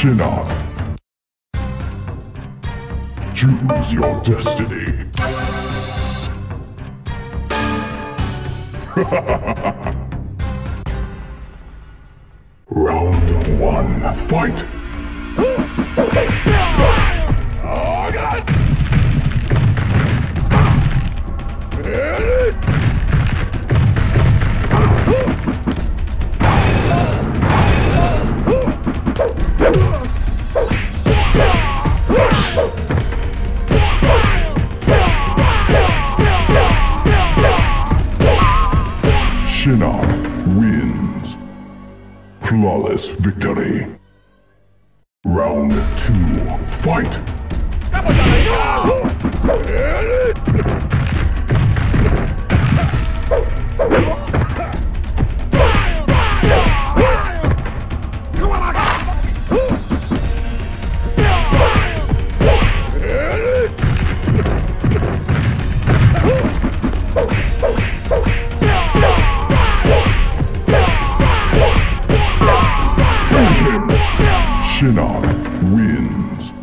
Shinnok. Choose your destiny. Round one, fight! Shinnok wins. Flawless victory. Round two, fight! Shinnok wins.